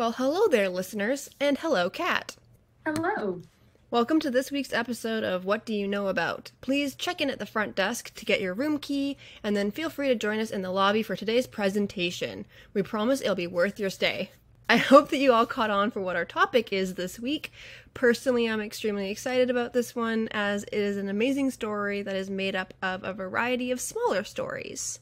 Well, hello there, listeners, and hello, Kat. Hello. Welcome to this week's episode of What Do You Know About? Please check in at the front desk to get your room key, and then feel free to join us in the lobby for today's presentation. We promise it'll be worth your stay. I hope that you all caught on for what our topic is this week. Personally, I'm extremely excited about this one as it is an amazing story that is made up of a variety of smaller stories.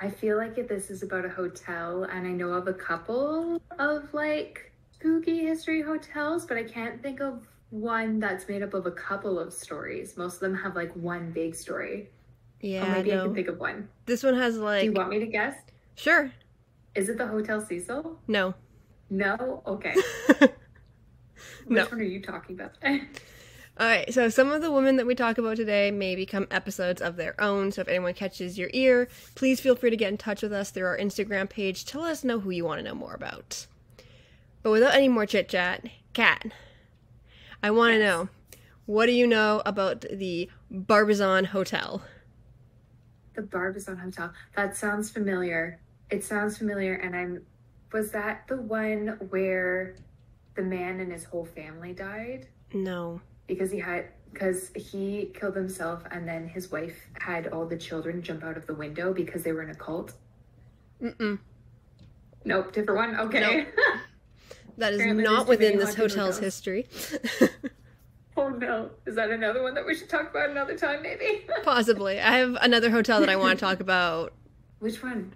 I feel like if this is about a hotel, and I know of a couple of like spooky history hotels, but I can't think of one that's made up of a couple of stories. Most of them have like one big story. Yeah, oh, maybe no. I can think of one. This one has like. Do you want me to guess? Sure. Is it the Hotel Cecil? No. No? Okay. No. Which one are you talking about? All right, so some of the women that we talk about today may become episodes of their own. So if anyone catches your ear, please feel free to get in touch with us through our Instagram page to let us know who you want to know more about. But without any more chit chat, Kat, I want to Yes. know what do you know about the Barbizon Hotel? the Barbizon Hotel. That sounds familiar. It sounds familiar, and I'm. Was that the one where the man and his whole family died? No. Because he had because he killed himself and then his wife had all the children jump out of the window because they were in a cult Mm-mm. nope different one okay That is Apparently not there's too many within this hotel's history. oh no is that another one that we should talk about another time maybe Possibly. I have another hotel that I want to talk about. which one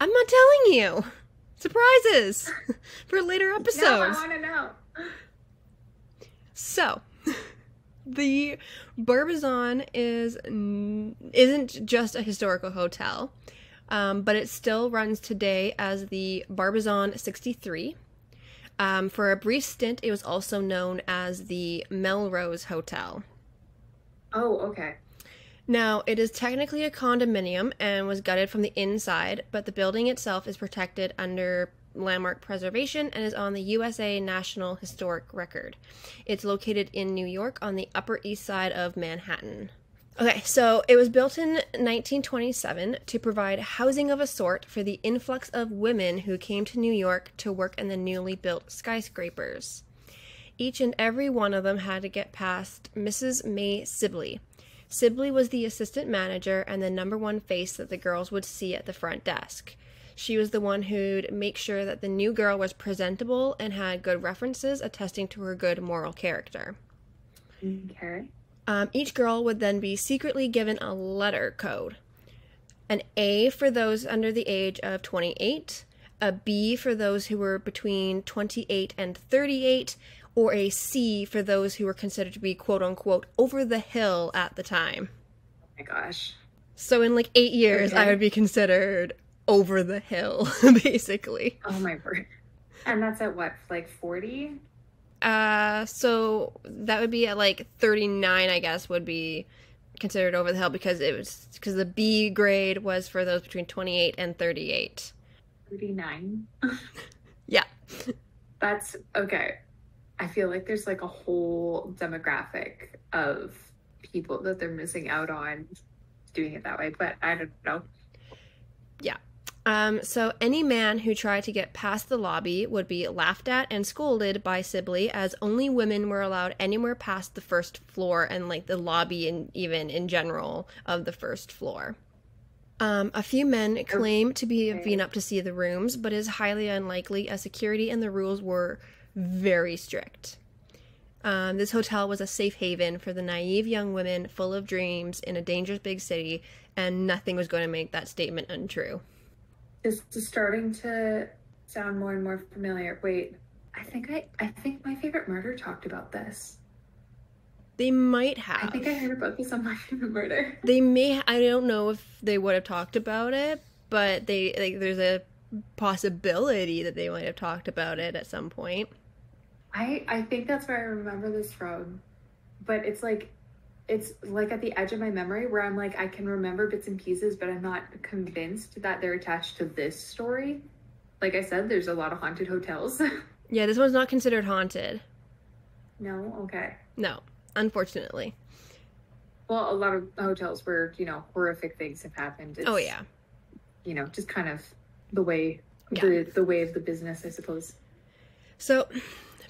I'm not telling you. Surprises for later no i episodes. want to know So, the Barbizon is isn't just a historical hotel, um, but it still runs today as the Barbizon 63. Um, for a brief stint, it was also known as the Melrose Hotel. oh okay Now, it is technically a condominium and was gutted from the inside, but the building itself is protected under landmark preservation and is on the USA National Historic Record. It's located in New York on the Upper East Side of Manhattan. Okay, so it was built in 1927 to provide housing of a sort for the influx of women who came to New York to work in the newly built skyscrapers. Each and every one of them had to get past Mrs. May Sibley. Sibley was the assistant manager and the number one face that the girls would see at the front desk. She was the one who'd make sure that the new girl was presentable and had good references attesting to her good moral character. okay Um, each girl would then be secretly given a letter code an A for those under the age of 28, a B for those who were between 28 and 38, or a C for those who were considered to be quote unquote over the hill at the time. oh my gosh So in like eight years, I would be considered over the hill, basically. oh my word and that's at what like 40 Uh, so that would be at like 39, I guess, would be considered over the hill because it was because the B grade was for those between 28 and 38. 39 Yeah. That's okay. I feel like there's like a whole demographic of people that they're missing out on doing it that way, but I don't know. Um, so any man who tried to get past the lobby would be laughed at and scolded by Sibley, as only women were allowed anywhere past the first floor and like the lobby and even in general of the first floor. Um, a few men claim to be been up to see the rooms, but is highly unlikely as security and the rules were very strict. Um, this hotel was a safe haven for the naive young women full of dreams in a dangerous big city, and nothing was going to make that statement untrue. This is starting to sound more and more familiar. Wait, I think I I think my favorite murder talked about this. They might have. I think I heard about this on my favorite murder. They may. I don't know if they would have talked about it, but they like. There's a possibility that they might have talked about it at some point. I I think that's where I remember this from. But it's like it's like at the edge of my memory where I'm like I can remember bits and pieces, but I'm not convinced that they're attached to this story. Like I said, there's a lot of haunted hotels. Yeah, this one's not considered haunted. no, okay. No, unfortunately. Well, a lot of hotels where, you know, horrific things have happened. It's, Oh yeah. You know, just kind of the way Yeah. the the way of the business, I suppose. So,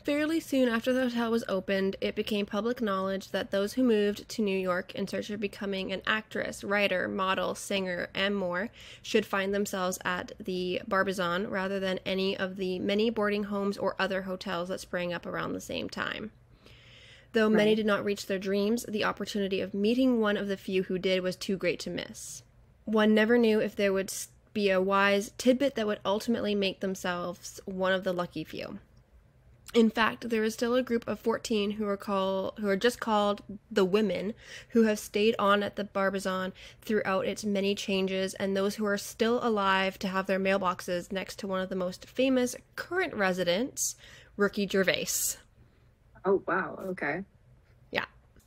fairly soon after the hotel was opened, it became public knowledge that those who moved to New York in search of becoming an actress, writer, model, singer, and more should find themselves at the Barbizon rather than any of the many boarding homes or other hotels that sprang up around the same time. Though many Right. did not reach their dreams, the opportunity of meeting one of the few who did was too great to miss. One never knew if there would be a wise tidbit that would ultimately make themselves one of the lucky few. In fact, there is still a group of 14 who are call, who are just called the women who have stayed on at the Barbizon throughout its many changes and those who are still alive to have their mailboxes next to one of the most famous current residents, Ricky Gervais. Oh wow. Okay. Yeah.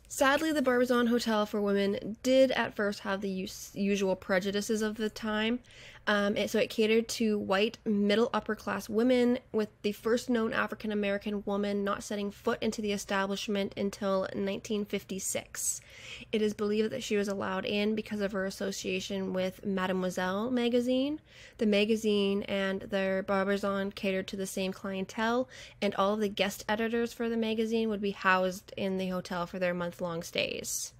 Sadly, the Barbizon Hotel for Women did at first have the us- usual prejudices of the time. Um, it, so it catered to white, middle upper class women, with the first known African American woman not setting foot into the establishment until 1956. It is believed that she was allowed in because of her association with Mademoiselle magazine. The magazine and their Barbizon catered to the same clientele, and all of the guest editors for the magazine would be housed in the hotel for their month long stays.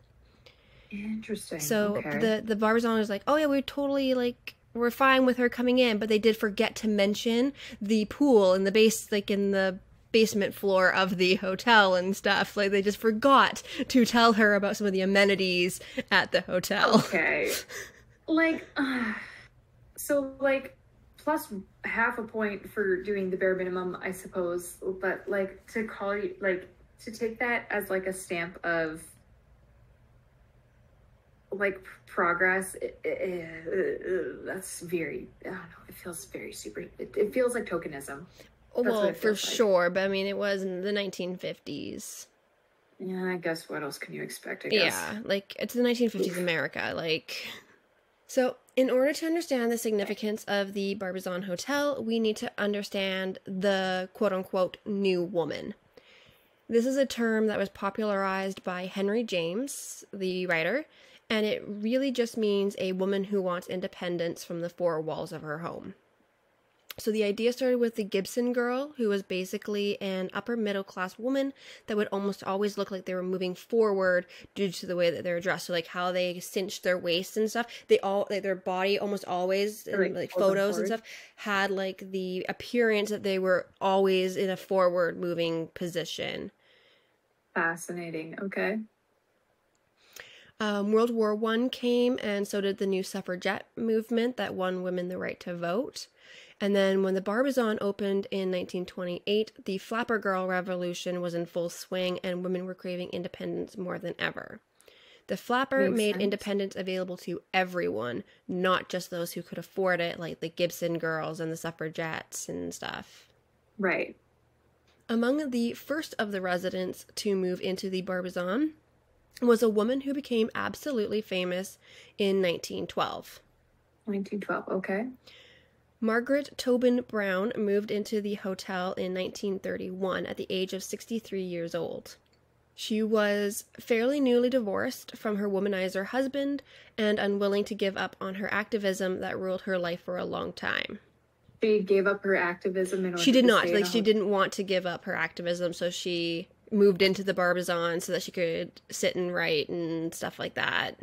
Interesting. So okay. the the Barbizon is like, oh yeah, we're totally like we're fine with her coming in, but they did forget to mention the pool in the base, like in the basement floor of the hotel and stuff. Like they just forgot to tell her about some of the amenities at the hotel. Okay. like, uh, so like, plus half a point for doing the bare minimum, I suppose. But like to call you like to take that as like a stamp of like progress. It, it, that's very. I don't know. It feels very super. It, it feels like tokenism. what well, for like. sure, but I mean, it was in the 1950s. Yeah, I guess what else can you expect? I guess. Yeah, like it's the 1950s America. Like, so in order to understand the significance of the Barbizon Hotel, we need to understand the quote unquote new woman. This is a term that was popularized by Henry James, the writer, and it really just means a woman who wants independence from the four walls of her home. So the idea started with the Gibson girl, who was basically an upper middle class woman that would almost always look like they were moving forward due to the way that they're dressed. So like how they cinched their waist and stuff. They all like their body almost always in Like, like photos and stuff had like the appearance that they were always in a forward moving position. Fascinating. Okay. Um, World War One came, and so did the new suffragette movement that won women the right to vote. And then when the Barbizon opened in 1928, the Flapper Girl Revolution was in full swing, and women were craving independence more than ever. The flapper Makes made sense. independence available to everyone, not just those who could afford it, like the Gibson girls and the suffragettes and stuff. Right. Among the first of the residents to move into the Barbizon was a woman who became absolutely famous in 1912. 1912. Okay. Margaret Tobin Brown moved into the hotel in 1931 at the age of 63 years old. She was fairly newly divorced from her womanizer husband and unwilling to give up on her activism that ruled her life for a long time. She gave up her activism in order She did not like she didn't want to give up her activism, so she moved into the Barbizon so that she could sit and write and stuff like that.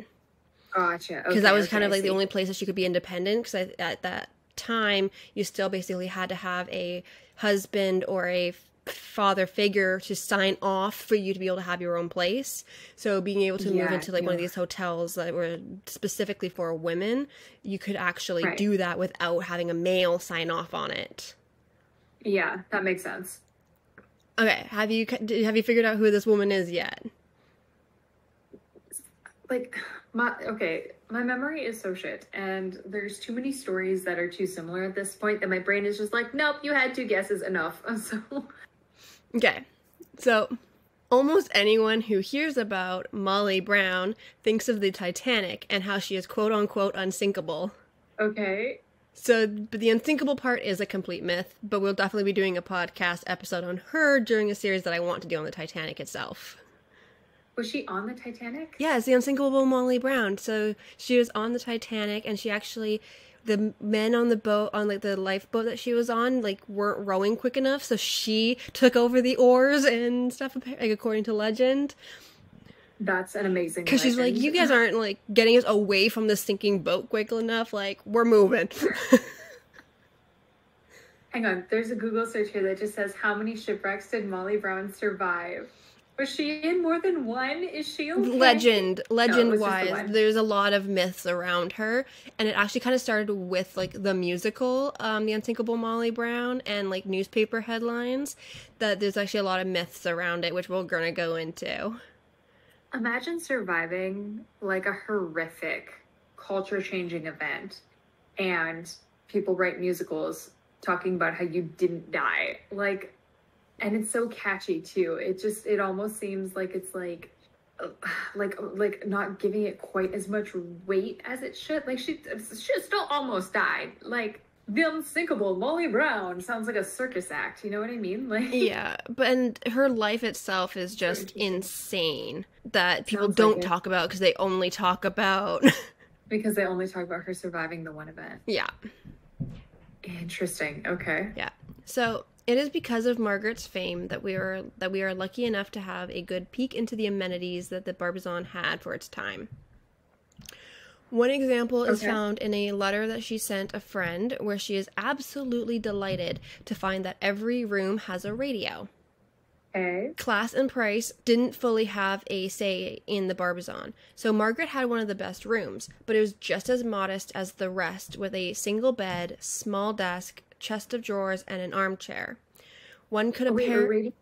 Gotcha. Because Okay, that was okay, kind of like the only place that she could be independent. Because at that time, you still basically had to have a husband or a father figure to sign off for you to be able to have your own place. So being able to move into like one of these hotels that were specifically for women, you could actually Right. do that without having a male sign off on it. Yeah, that makes sense. Okay, have you have you figured out who this woman is yet? Like my okay, my memory is so shit, and there's too many stories that are too similar at this point that my brain is just like, nope, you had two guesses, enough. So Okay, so almost anyone who hears about Molly Brown thinks of the Titanic and how she is quote unquote unsinkable. okay, So, but the unsinkable part is a complete myth, but we'll definitely be doing a podcast episode on her during a series that I want to do on the Titanic itself. was she on the Titanic? Yeah, it's the unsinkable Molly Brown. So she was on the Titanic and she actually the men on the boat on like the lifeboat that she was on like weren't rowing quick enough, so she took over the oars and stuff. Like according to legend, That's an amazing. because she's like, "You guys aren't like getting us away from the sinking boat quick enough. Like we're moving." Hang on, there's a Google search here that just says how many shipwrecks did Molly Brown survive? Was she in more than one? Is she okay? legend legend was just the wise there's a lot of myths around her and it actually kind of started with like the musical um the unsinkable molly brown and like newspaper headlines that there's actually a lot of myths around it which we're gonna go into Imagine surviving like a horrific culture changing event and people write musicals talking about how you didn't die. Like and it's so catchy too. It just it almost seems like it's like like like not giving it quite as much weight as it should. Like she she still almost died. Like the unsinkable Molly Brown sounds like a circus act. You know what I mean? Like yeah but and her life itself is just insane that people Sounds don't it. talk about because they only talk about because they only talk about her surviving the one event. yeah Interesting. Okay. Yeah. So it is because of Margaret's fame that we are that we are lucky enough to have a good peek into the amenities that the Barbizon had for its time. One example is found in a letter that she sent a friend where she is absolutely delighted to find that every room has a radio. Okay. Class and price didn't fully have a say in the Barbizon, so Margaret had one of the best rooms, but it was just as modest as the rest with a single bed, small desk, chest of drawers, and an armchair. One could Oh, wait, appear were radio-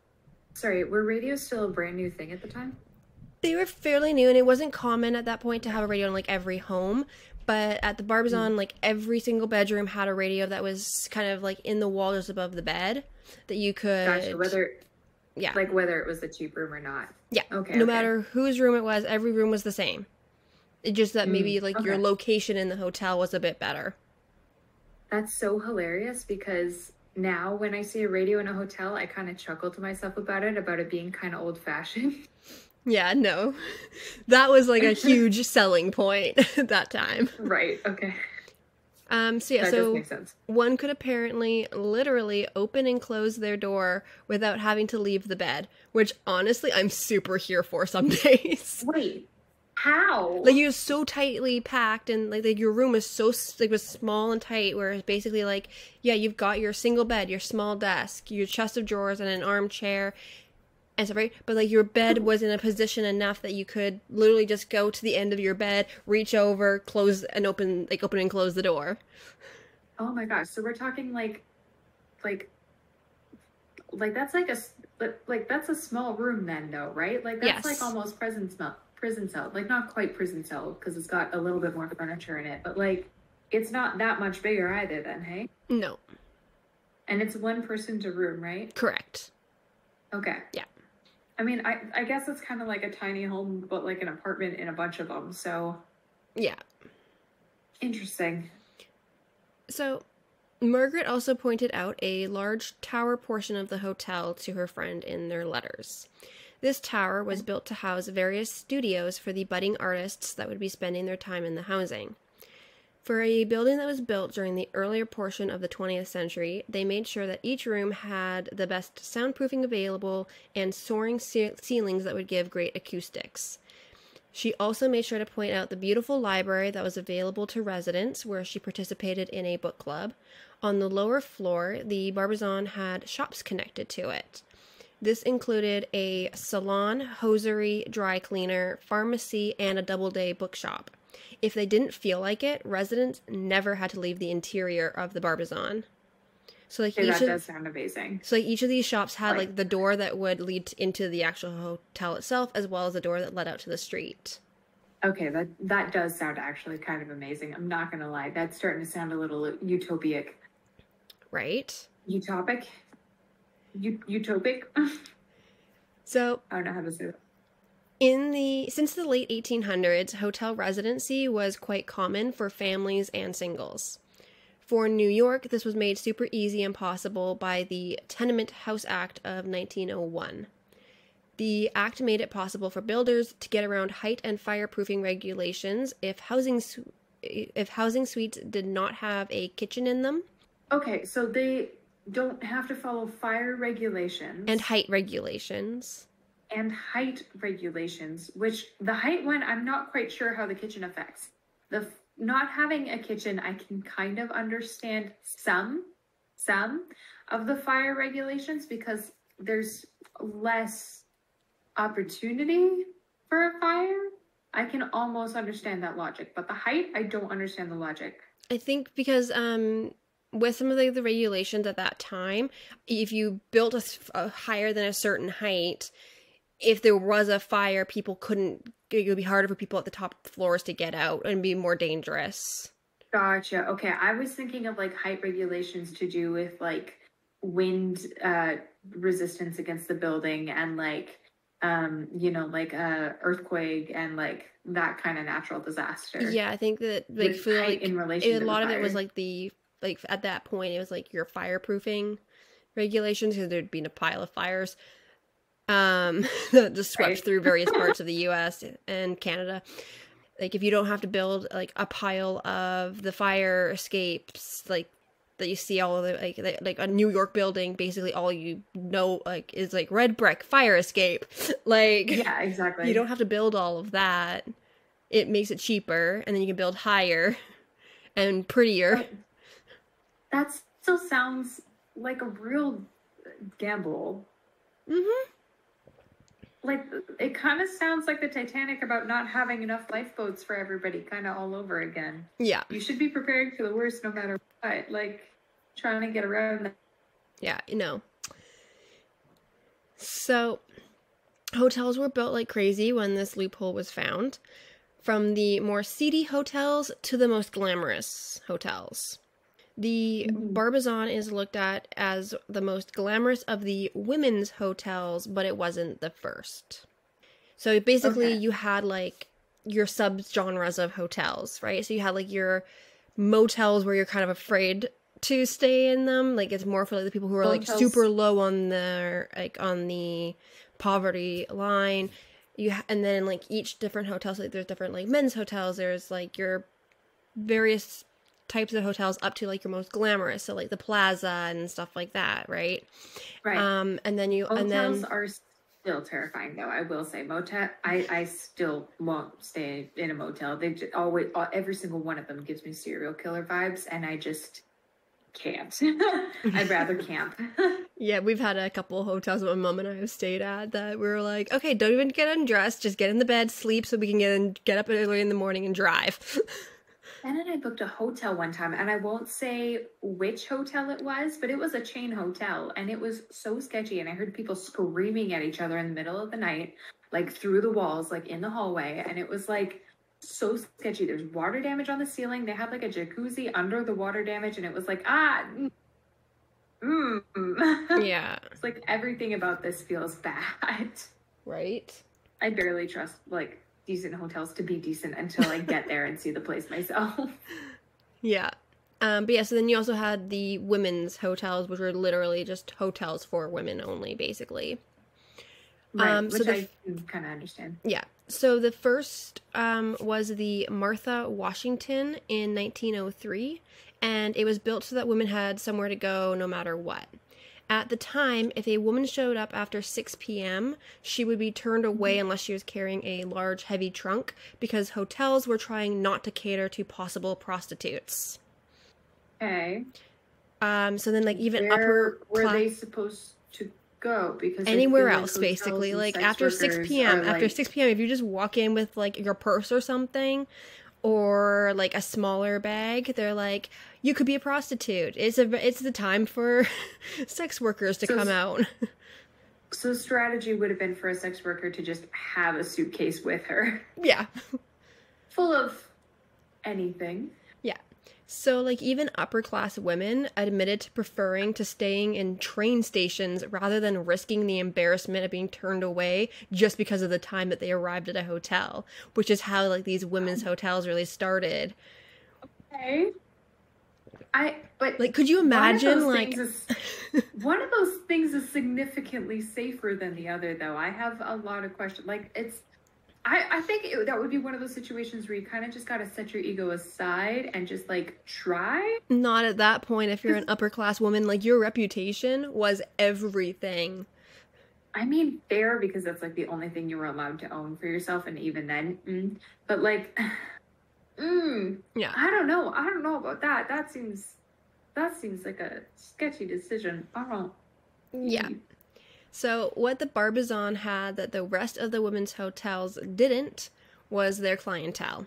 Sorry, were radios still a brand new thing at the time? They were fairly new and it wasn't common at that point to have a radio in like every home. But at the Barbizon, like every single bedroom had a radio that was kind of like in the wall just above the bed that you could Gotcha. Whether yeah. like whether it was a cheap room or not. Yeah. Okay. no okay. matter whose room it was, every room was the same. It just that maybe like your Mm, location in the hotel was a bit better. That's so hilarious because now when I see a radio in a hotel, I kind of chuckle to myself about it, about it being kind of old fashioned. Yeah, no. That was like a huge selling point at that time. right. Okay. Um so yeah, That so one could apparently literally open and close their door without having to leave the bed, which honestly I'm super here for some days. Wait. How? like you're so tightly packed and like, like your room is so like was small and tight where it's basically like yeah you've got your single bed your small desk your chest of drawers and an armchair and stuff right but like your bed was in a position enough that you could literally just go to the end of your bed reach over close and open like open and close the door Oh my gosh. So we're talking like like like that's like a but, like that's a small room then though, right? Like that's Yes. like almost prison cell prison cell. Like not quite prison cell because it's got a little bit more furniture in it, but like it's not that much bigger either then, hey? no And it's one person to room, right? correct Okay. Yeah. I mean, I I guess it's kind of like a tiny home but like an apartment in a bunch of them. So yeah interesting. So, Margaret also pointed out a large tower portion of the hotel to her friend in their letters. This tower was hmm. built to house various studios for the budding artists that would be spending their time in the housing. For a building that was built during the earlier portion of the 20th century, they made sure that each room had the best soundproofing available and soaring ce- ceilings that would give great acoustics. She also made sure to point out the beautiful library that was available to residents, where she participated in a book club. On the lower floor, the Barbizon had shops connected to it. This included a salon, hosiery, dry cleaner, pharmacy, and a Doubleday bookshop. If they didn't feel like it, residents never had to leave the interior of the Barbizon. So like each that of, does sound amazing. so like each of these shops had Right. like the door that would lead into the actual hotel itself, as well as the door that led out to the street. Okay, that that does sound actually kind of amazing. I'm not gonna lie, that's starting to sound a little utopic. Right. Utopic? U- utopic? So I don't know how to say that. In the since the late 1800s, hotel residency was quite common for families and singles. For New York, this was made super easy and possible by the Tenement House Act of 1901. The act made it possible for builders to get around height and fireproofing regulations if housing if housing suites did not have a kitchen in them Okay, so they don't have to follow fire regulations and height regulations. And height regulations, which the height one, I'm not quite sure how the kitchen affects. The not having a kitchen, I can kind of understand some, some of the fire regulations because there's less opportunity for a fire. I can almost understand that logic, but the height, I don't understand the logic. I think because um with some of the, the regulations at that time, if you built a higher than a certain height, if there was a fire, people couldn't. It would be harder for people at the top floors to get out and be more dangerous. Gotcha. Okay, I was thinking of like height regulations to do with like wind uh resistance against the building and like um you know like uh earthquake and like that kind of natural disaster. Yeah, I think that like for like in relation a lot of it was like the like at that point it was like your fireproofing regulations because there'd been a pile of fires um that just swept Right. through various parts of the US and Canada. Like if you don't have to build like a pile of the fire escapes like that you see all of the like like, like a New York building basically all you know like is like red brick fire escape like yeah, exactly. you don't have to build all of that. It makes it cheaper, and then you can build higher and prettier. That still sounds like a real gamble. hmm Like it kind of sounds like the Titanic about not having enough lifeboats for everybody, kind of all over again. Yeah, You should be preparing for the worst no matter what. Like trying to get around that. yeah, you know. So, hotels were built like crazy when this loophole was found. From the more seedy hotels to the most glamorous hotels. The Mhm. Barbizon is looked at as the most glamorous of the women's hotels, but it wasn't the first. So basically, Okay. you had like your sub genres of hotels, right? So you had like your motels where you're kind of afraid to stay in them. Like it's more for like the people who are like super low on their like on the poverty line. You ha- and then like each different hotel, so like there's different like men's hotels. There's like your various types of hotels up to like your most glamorous, so like the plaza and stuff like that, right? Right. Um, and then you and Hotels then are still terrifying, though. I will say, motel. I I still won't stay in a motel. They just always all, every single one of them gives me serial killer vibes, and I just can't. I'd rather camp. yeah, we've had a couple hotels that my mom and I have stayed at that we were like, okay, don't even get undressed, just get in the bed, sleep, so we can get in, get up early in the morning and drive. Ben and I booked a hotel one time, and I won't say which hotel it was, but it was a chain hotel, and it was so sketchy. And I heard people screaming at each other in the middle of the night, like through the walls, like in the hallway, and it was like so sketchy. There's water damage on the ceiling. They had like a jacuzzi under the water damage, and it was like ah, mm, yeah, it's like everything about this feels bad. right. I barely trust like decent hotels to be decent until I get there and see the place myself. Yeah. Um, but yeah, so then you also had the women's hotels, which were literally just hotels for women only, basically. Right, Um, so which the I kind of understand. Yeah. So the first um, was the Martha Washington in 1903, and it was built so that women had somewhere to go no matter what. At the time, if a woman showed up after 6 p.m., she would be turned away unless she was carrying a large, heavy trunk because hotels were trying not to cater to possible prostitutes. Okay. Um, so then, like, even Where upper were class. they supposed to go? Because anywhere like else basically like after 6 p.m are, after like- 6 p.m if you just walk in with like your purse or something or like a smaller bag they're like you could be a prostitute it's a it's the time for sex workers to So come out So strategy would have been for a sex worker to just have a suitcase with her, yeah full of anything. Yeah. So like even upper class women admitted to preferring to staying in train stations rather than risking the embarrassment of being turned away just because of the time that they arrived at a hotel which is how like these women's oh. hotels really started Okay. I but like could you imagine those like is- one of those things is significantly safer than the other, though. I have a lot of questions. Like it's I, I think it, that would be one of those situations where you kind of just got to set your ego aside and just like try. Not at that point. If you're an upper class woman, like your reputation was everything. I mean, fair because that's like the only thing you were allowed to own for yourself, and even then, mm, but like, mm, Yeah. I don't know. I don't know about that. That seems that seems like a sketchy decision. I don't. Yeah. So, what the Barbizon had that the rest of the women's hotels didn't was their clientele.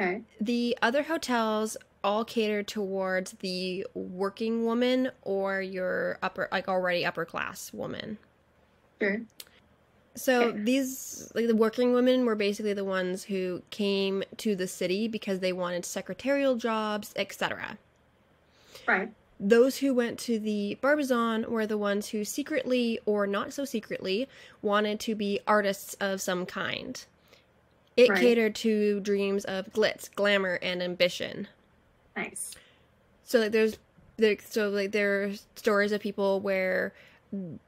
Okay. The other hotels all cater towards the working woman or your upper, like already upper class woman. Sure. So these, like the working women, were basically the ones who came to the city because they wanted secretarial jobs, etc. Right. Those who went to the Barbizon were the ones who secretly or not so secretly wanted to be artists of some kind. It Right. catered to dreams of glitz, glamour, and ambition. Nice. So like there's there so like there are stories of people where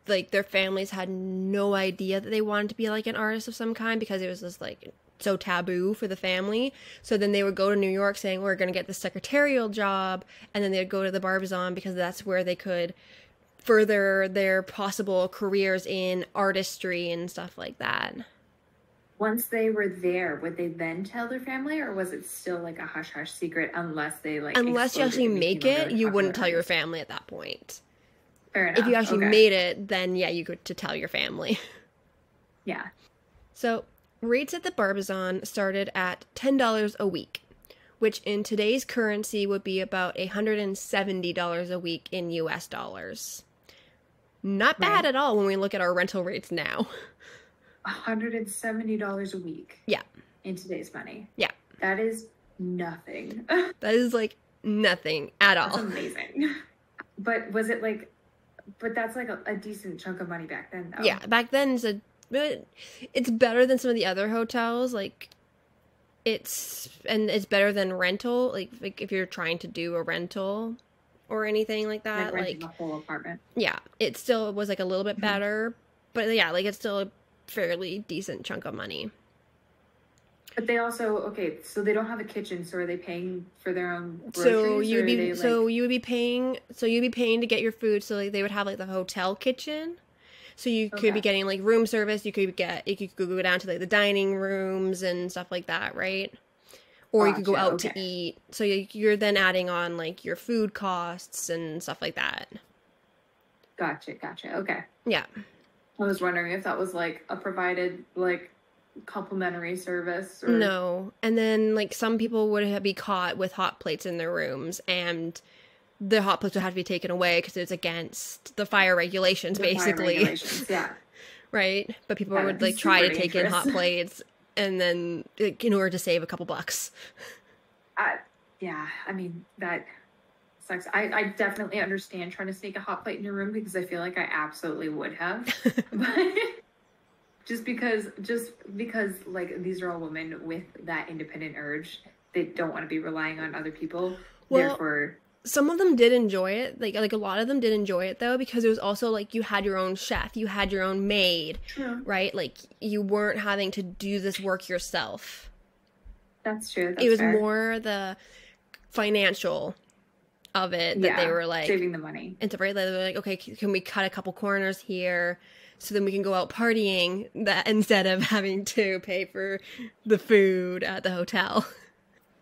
like their families had no idea that they wanted to be like an artist of some kind because it was just like so taboo for the family. So then they would go to New York saying we're going to get the secretarial job and then they'd go to the Barbizon because that's where they could further their possible careers in artistry and stuff like that. Once they were there, would they then tell their family, or was it still like a hush hush secret unless they like? Unless you actually make it, you wouldn't tell your family at that point. If you actually okay. made it, then yeah, you could to tell your family. yeah. So, rates at the Barbizon started at $10 a week, which in today's currency would be about $170 a week in US dollars. Not bad Right. at all when we look at our rental rates now. $170 a week. Yeah. In today's money. Yeah. That is nothing. That is like nothing at That's all. amazing. But was it like, but that's like a, a decent chunk of money back then, though. Yeah, back then it's a but it's better than some of the other hotels like it's and it's better than rental like like if you're trying to do a rental or anything like that Like renting like a whole apartment. yeah, it still was like a little bit better, but yeah, like it's still a fairly decent chunk of money. But they also okay, so they don't have a kitchen, so are they paying for their own groceries? So you'd be they, so you would be paying so you'd be paying to get your food. So like they would have like the hotel kitchen. So you could be getting like room service. You could get you could go down to like the dining rooms and stuff like that, right? Or you could go Gotcha, out to eat. So you're then adding on like your food costs and stuff like that. Gotcha, gotcha. Okay. Yeah. I was wondering if that was like a provided like complimentary service or No. And then like some people would have be caught with hot plates in their rooms and the hot plates would have to be taken away because it's against the fire regulations the fire basically. regulations, Yeah. right? But people Yeah, would like try to take in hot plates and then like, in order to save a couple bucks. I, yeah, I mean that sucks. I, I definitely understand trying to sneak a hot plate in your room because I feel like I absolutely would have. but just because just because like these are all women with that independent urge, they don't want to be relying on other people. Well- Therefore Some of them did enjoy it. Like like a lot of them did enjoy it though because it was also like you had your own chef, you had your own maid, True. right? Like you weren't having to do this work yourself. That's true. That's it was fair. more the financial of it that they were like saving the money. and stuff, right? They were like, okay, can we cut a couple corners here so then we can go out partying that instead of having to pay for the food at the hotel.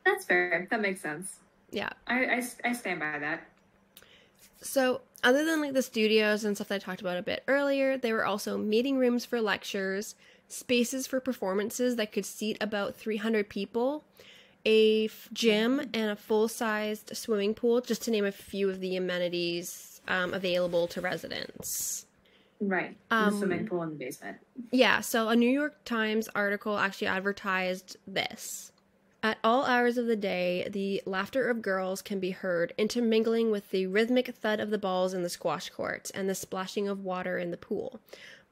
That's fair. That makes sense. yeah. I, I, I stand by that. So, other than like the studios and stuff that I talked about a bit earlier, there were also meeting rooms for lectures, spaces for performances that could seat about 300 people, a f- gym, and a full sized swimming pool, just to name a few of the amenities um, available to residents. Right. Um, the swimming pool in the basement. Yeah, so a New York Times article actually advertised this. At all hours of the day, the laughter of girls can be heard intermingling with the rhythmic thud of the balls in the squash courts and the splashing of water in the pool.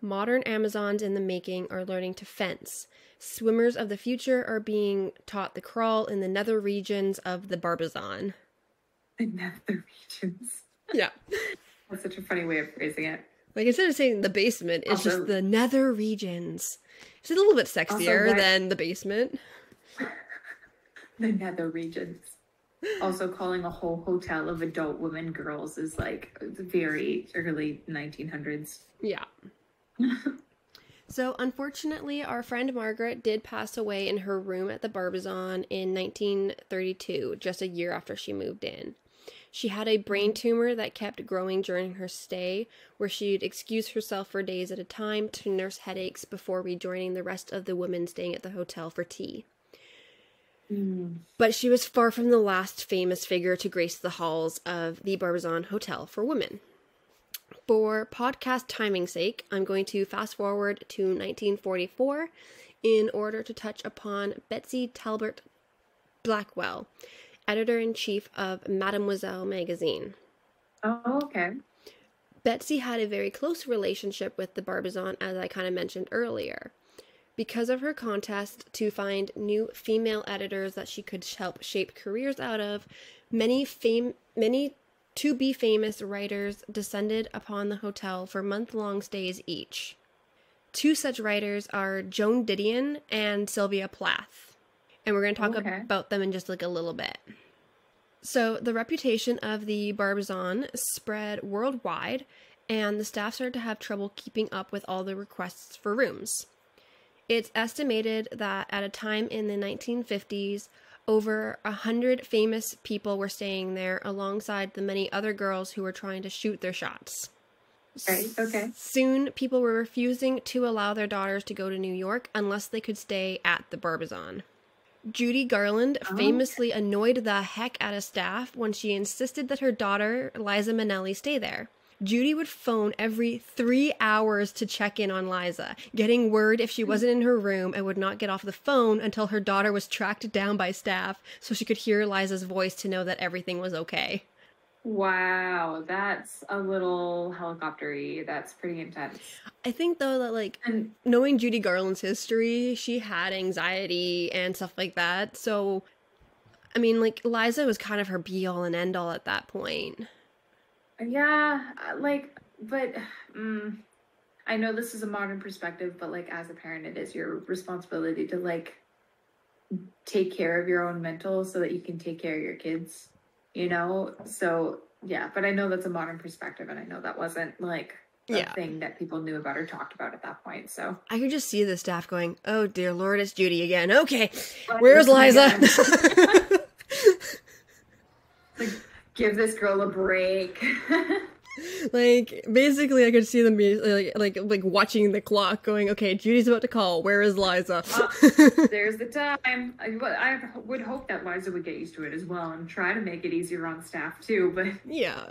Modern Amazons in the making are learning to fence. Swimmers of the future are being taught the crawl in the nether regions of the Barbizon. The nether regions. Yeah. That's such a funny way of phrasing it. Like instead of saying the basement, it's just the nether regions. It's a little bit sexier than the basement. The nether regions. Also, calling a whole hotel of adult women girls is like very early 1900s. Yeah. so, unfortunately, our friend Margaret did pass away in her room at the Barbizon in 1932, just a year after she moved in. She had a brain tumor that kept growing during her stay, where she'd excuse herself for days at a time to nurse headaches before rejoining the rest of the women staying at the hotel for tea. Mm. But she was far from the last famous figure to grace the halls of the Barbizon Hotel for Women. For podcast timing's sake, I'm going to fast forward to 1944 in order to touch upon Betsy Talbot Blackwell, editor in chief of Mademoiselle magazine. Oh, okay. Betsy had a very close relationship with the Barbizon, as I kind of mentioned earlier. Because of her contest to find new female editors that she could help shape careers out of, many fame many to be famous writers descended upon the hotel for month-long stays each. Two such writers are Joan Didion and Sylvia Plath. And we're going to talk Okay. about them in just like a little bit. So, the reputation of the Barbizon spread worldwide, and the staff started to have trouble keeping up with all the requests for rooms. It's estimated that at a time in the 1950s, over a hundred famous people were staying there alongside the many other girls who were trying to shoot their shots. Right, okay. Soon, people were refusing to allow their daughters to go to New York unless they could stay at the Barbizon. Judy Garland Oh. famously annoyed the heck out of staff when she insisted that her daughter, Liza Minnelli, stay there. Judy would phone every three hours to check in on Liza, getting word if she hmm. wasn't in her room and would not get off the phone until her daughter was tracked down by staff so she could hear Liza's voice to know that everything was okay. Wow, that's a little helicoptery. That's pretty intense. I think though that like And knowing Judy Garland's history, she had anxiety and stuff like that. So, I mean, like Liza was kind of her be all and end all at that point. yeah, uh, like, but mm, I know this is a modern perspective, but like as a parent, it is your responsibility to like take care of your own mental so that you can take care of your kids, you know? So, yeah, but I know that's a modern perspective, and I know that wasn't like a Yeah. thing that people knew about or talked about at that point. So, I could just see the staff going, "Oh dear Lord, it's Judy again." Okay, where's Liza? like, give this girl a break. like basically, I could see them be like, like, like watching the clock, going, "Okay, Judy's about to call. Where is Liza?" Uh, there's the time. I, I would hope that Liza would get used to it as well and try to make it easier on staff too. But yeah.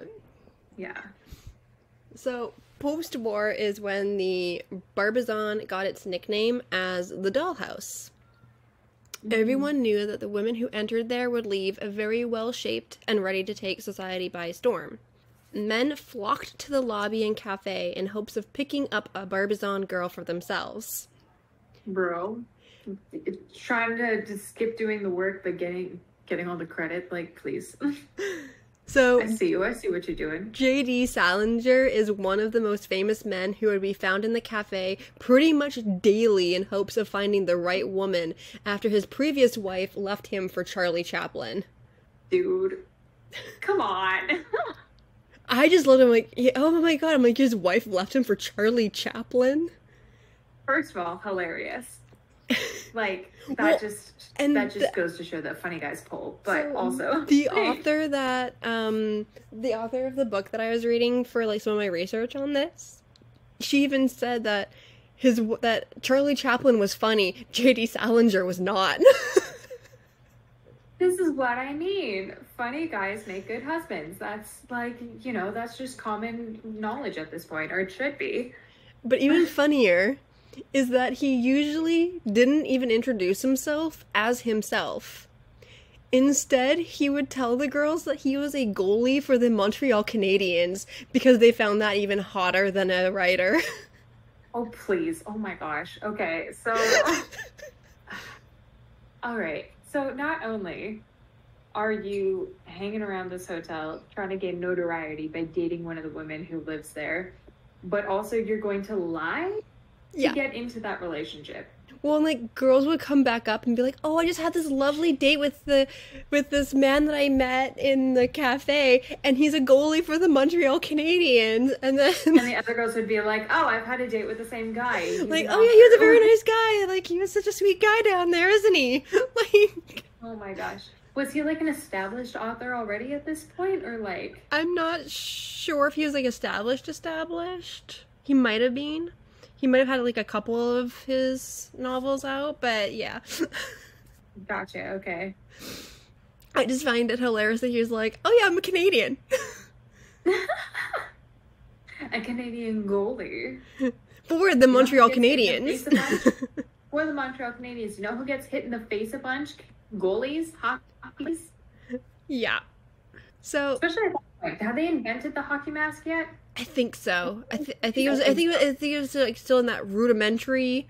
yeah, So, post war is when the Barbizon got its nickname as the dollhouse. Mm-hmm. Everyone knew that the women who entered there would leave a very well shaped and ready to take society by storm. Men flocked to the lobby and cafe in hopes of picking up a Barbizon girl for themselves. bro, trying to just skip doing the work but getting getting all the credit. Like, please, So, I see you. I see what you're doing. J.D. Salinger is one of the most famous men who would be found in the cafe pretty much daily in hopes of finding the right woman after his previous wife left him for Charlie Chaplin. Dude, come on. I just at him like, oh my god, I'm like, his wife left him for Charlie Chaplin? First of all, hilarious. Like that Well, just and that just the- goes to show that funny guys pull. But So, also The author that, um, the author of the book that I was reading for like some of my research on this, she even said that his, that Charlie Chaplin was funny, J.D. Salinger was not. This is what I mean. Funny guys make good husbands. That's like, you know, that's just common knowledge at this point, or it should be. But even funnier is that he usually didn't even introduce himself as himself. Instead, he would tell the girls that he was a goalie for the Montreal Canadiens because they found that even hotter than a writer. Oh, please. Oh my gosh. Okay, so. All right. So, not only are you hanging around this hotel trying to gain notoriety by dating one of the women who lives there, but also you're going to lie Yeah. to get into that relationship. Well, and, like girls would come back up and be like, "Oh, I just had this lovely date with the with this man that I met in the cafe, and he's a goalie for the Montreal Canadiens." And then And the other girls would be like, "Oh, I've had a date with the same guy." He's like, "Oh yeah, he was a very nice guy. Like he was such a sweet guy down there, isn't he?" like Oh my gosh. Was he like an established author already at this point, or like? I'm not sure if he was like established established. He might have been. He might have had like a couple of his novels out, but yeah. Gotcha. Okay. I just find it hilarious that he was like, "Oh yeah, I'm a Canadian." a Canadian goalie. For the Montreal gets hit in the face a bunch? For the Montreal Canadiens, you know who gets hit in the face a bunch? Goalies, hockeys. yeah. So Especially at that point. Have they invented the hockey mask yet? I think so. I, th- I think it was. I think. I think it was like still in that rudimentary.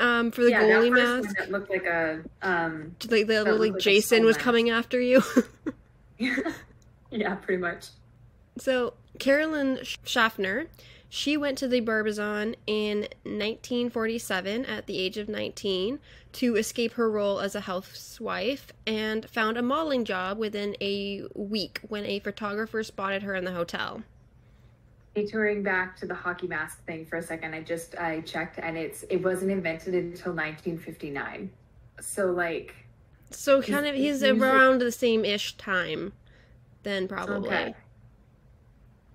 Um, for the yeah, goalie mask, that looked like a um. like the little like Jason was mask. coming after you. yeah, pretty much. So, Carolyn Schaffner, she went to the Barbizon in 1947 at the age of 19 to escape her role as a housewife and found a modeling job within a week when a photographer spotted her in the hotel. Detouring back to the hockey mask thing for a second, I just I checked and it's it wasn't invented until 1959. So like So, kind of, he's around the same ish time then, probably. Okay.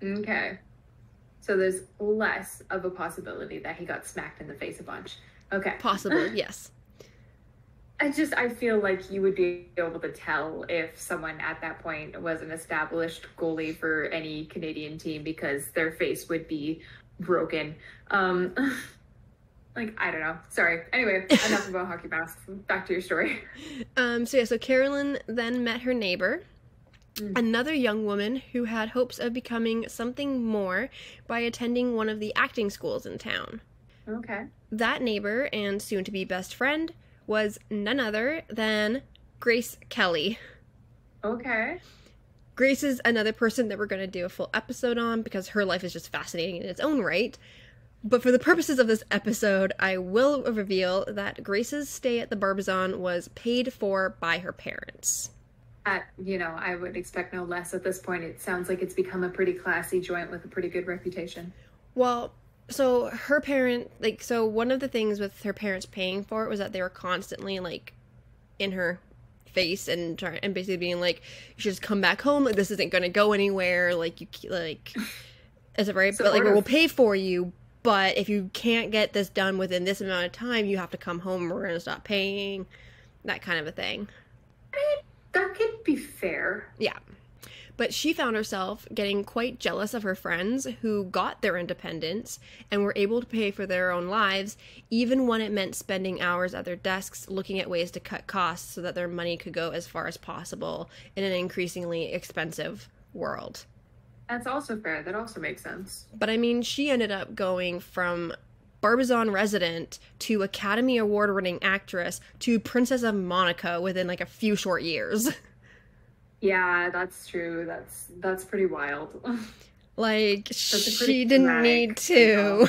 Okay. So there's less of a possibility that he got smacked in the face a bunch. Okay. Possibly, yes. I just I feel like you would be able to tell if someone at that point was an established goalie for any Canadian team because their face would be broken. Um like I don't know. Sorry. Anyway, enough about hockey masks. Back to your story. Um, so yeah, so Carolyn then met her neighbor, Mm. another young woman who had hopes of becoming something more by attending one of the acting schools in town. Okay. That neighbor and soon to be best friend was none other than Grace Kelly. Okay. Grace is another person that we're going to do a full episode on because her life is just fascinating in its own right. But for the purposes of this episode, I will reveal that Grace's stay at the Barbizon was paid for by her parents. At you know, I would expect no less at this point. It sounds like it's become a pretty classy joint with a pretty good reputation. Well, so her parent, like, so one of the things with her parents paying for it was that they were constantly like in her face and try and basically being like, "You should just come back home. Like, this isn't going to go anywhere. Like, you like, as a right, but like, we'll pay for you. But if you can't get this done within this amount of time, you have to come home. We're going to stop paying." That kind of a thing. I mean, that could be fair. Yeah. But she found herself getting quite jealous of her friends who got their independence and were able to pay for their own lives, even when it meant spending hours at their desks looking at ways to cut costs so that their money could go as far as possible in an increasingly expensive world. That's also fair. That also makes sense. But I mean, she ended up going from Barbizon resident to Academy Award winning actress to Princess of Monaco within like a few short years. Yeah, that's true. That's that's pretty wild. Like she didn't dramatic need to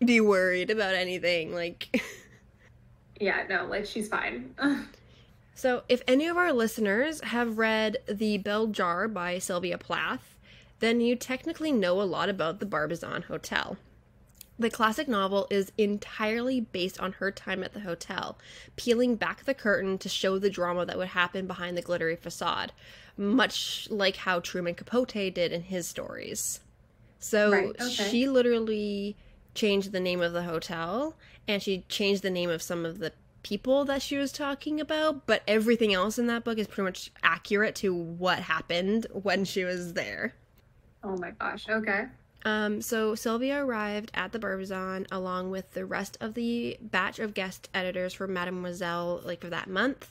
be worried about anything. Like yeah, no, like she's fine. so if any of our listeners have read The Bell Jar by Sylvia Plath, then you technically know a lot about the Barbizon Hotel. The classic novel is entirely based on her time at the hotel, peeling back the curtain to show the drama that would happen behind the glittery facade, much like how Truman Capote did in his stories. So Right, okay. she literally changed the name of the hotel and she changed the name of some of the people that she was talking about, but everything else in that book is pretty much accurate to what happened when she was there. oh my gosh. Okay. Um, so Sylvia arrived at the Barbizon along with the rest of the batch of guest editors for Mademoiselle, like for that month,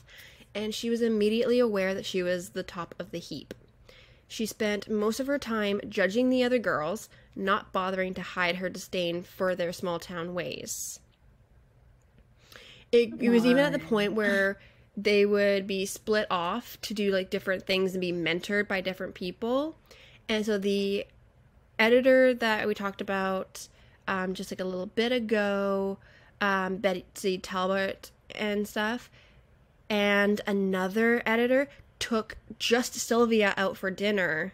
and she was immediately aware that she was the top of the heap. She spent most of her time judging the other girls, not bothering to hide her disdain for their small town ways. It, it was even at the point where they would be split off to do like different things and be mentored by different people. And so the editor that we talked about um, just like a little bit ago, um, Betsy Talbot and stuff, and another editor took just Sylvia out for dinner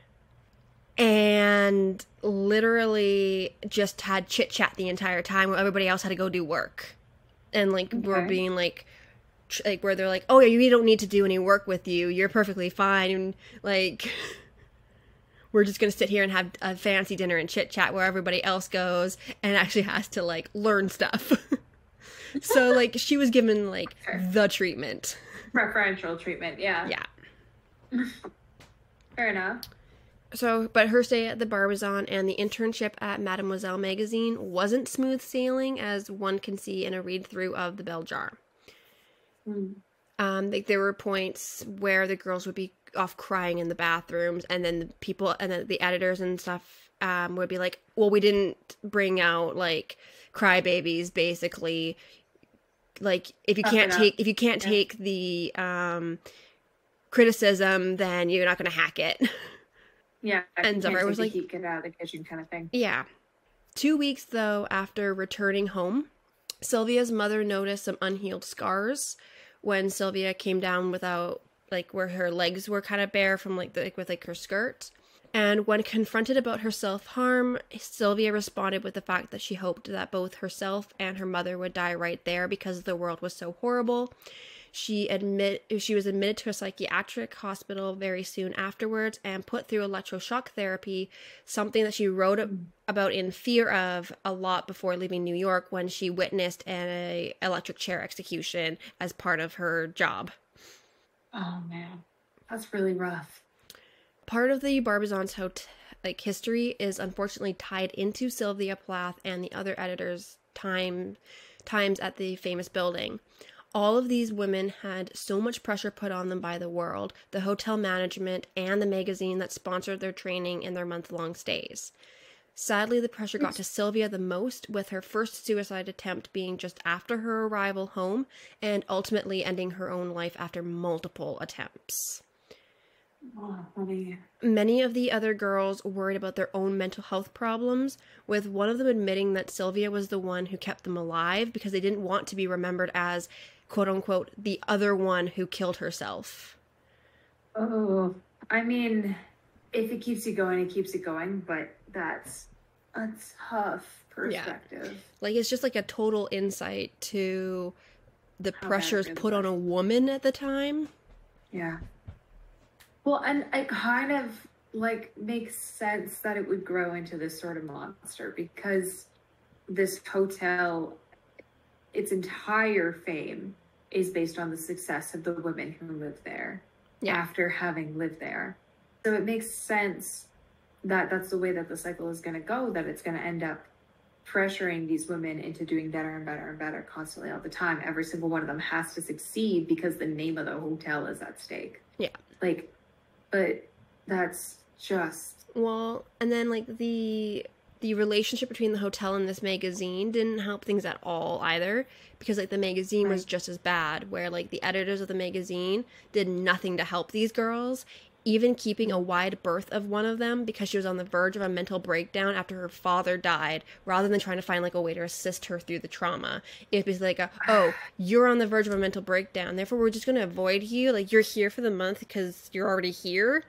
and literally just had chit chat the entire time while everybody else had to go do work. And like okay. we're being like like where they're like, "Oh yeah, you don't need to do any work with you. You're perfectly fine." And like we're just going to sit here and have a fancy dinner and chit chat where everybody else goes and actually has to like learn stuff. so like she was given like the treatment. Preferential treatment, yeah. Yeah. Fair enough. So, but her stay at the Barbizon and the internship at Mademoiselle magazine wasn't smooth sailing, as one can see in a read through of the Bell Jar. Mm. Um, like there were points where the girls would be off crying in the bathrooms, and then the people and then the editors and stuff um, would be like, "Well, we didn't bring out like crybabies, basically. Like if you can't take if you can't yeah. take the um, criticism, then you're not going to hack it." Yeah, and Zummer was like, "Get out of the kitchen," kind of thing. Yeah. Two weeks though after returning home, Sylvia's mother noticed some unhealed scars when Sylvia came down without like where her legs were kind of bare from like the, like with like her skirt. And when confronted about her self harm, Sylvia responded with the fact that she hoped that both herself and her mother would die right there because the world was so horrible. She admit she was admitted to a psychiatric hospital very soon afterwards and put through electroshock therapy, something that she wrote about in fear of a lot before leaving New York when she witnessed an electric chair execution as part of her job. Oh man, that's really rough. Part of the Barbizon's hotel like history is unfortunately tied into Sylvia Plath and the other editors' time times at the famous building. All of these women had so much pressure put on them by the world, the hotel management, and the magazine that sponsored their training in their month long stays. Sadly, the pressure got to Sylvia the most, with her first suicide attempt being just after her arrival home and ultimately ending her own life after multiple attempts. Oh, Many of the other girls worried about their own mental health problems, with one of them admitting that Sylvia was the one who kept them alive because they didn't want to be remembered as quote unquote the other one who killed herself. Oh, I mean, if it keeps you going, it keeps it going, but that's a tough perspective. Yeah. Like it's just like a total insight to the How pressures put on a woman at the time. Yeah. Well, and it kind of like makes sense that it would grow into this sort of monster because this hotel its entire fame is based on the success of the women who live there yeah. after having lived there. So it makes sense that that's the way that the cycle is going to go, that it's going to end up pressuring these women into doing better and better and better constantly all the time. Every single one of them has to succeed because the name of the hotel is at stake. Yeah. Like, but that's just. Well, and then like the the relationship between the hotel and this magazine didn't help things at all either because like the magazine right. was just as bad where like the editors of the magazine did nothing to help these girls even keeping a wide berth of one of them because she was on the verge of a mental breakdown after her father died rather than trying to find like a way to assist her through the trauma it was like a, oh you're on the verge of a mental breakdown therefore we're just going to avoid you like you're here for the month because you're already here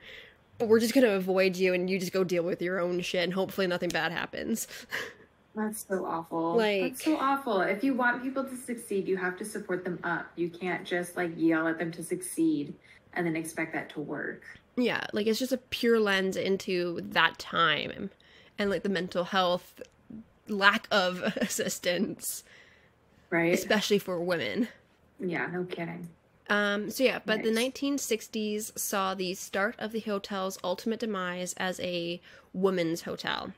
but we're just going to avoid you and you just go deal with your own shit and hopefully nothing bad happens. That's so awful. Like That's so awful. If you want people to succeed, you have to support them up. You can't just like yell at them to succeed and then expect that to work. Yeah, like it's just a pure lens into that time and like the mental health lack of assistance. Right. Especially for women. Yeah, no kidding. Um, so yeah, but nice. the 1960s saw the start of the hotel's ultimate demise as a women's hotel.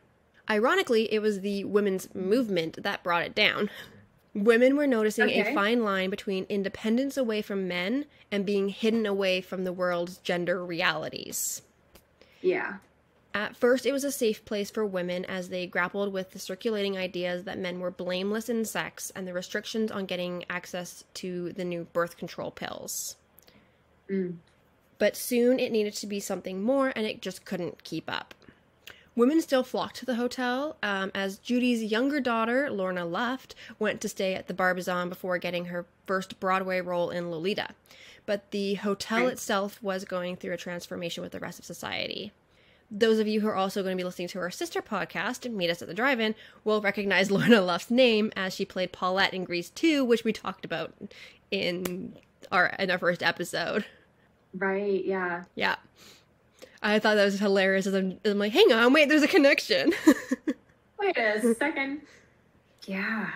Ironically, it was the women's movement that brought it down. Women were noticing okay. a fine line between independence away from men and being hidden away from the world's gender realities. Yeah. At first, it was a safe place for women as they grappled with the circulating ideas that men were blameless in sex and the restrictions on getting access to the new birth control pills. Mm. But soon it needed to be something more and it just couldn't keep up. Women still flocked to the hotel um, as Judy's younger daughter, Lorna Luft, went to stay at the Barbizon before getting her first Broadway role in Lolita. But the hotel Right. itself was going through a transformation with the rest of society. Those of you who are also going to be listening to our sister podcast, and Meet Us at the Drive-In, will recognize Lorna Luft's name as she played Paulette in Grease 2, which we talked about in our in our first episode. Right, yeah. Yeah. I thought that was hilarious. As I'm, I'm like, hang on, wait, there's a connection. Wait a second. Yeah.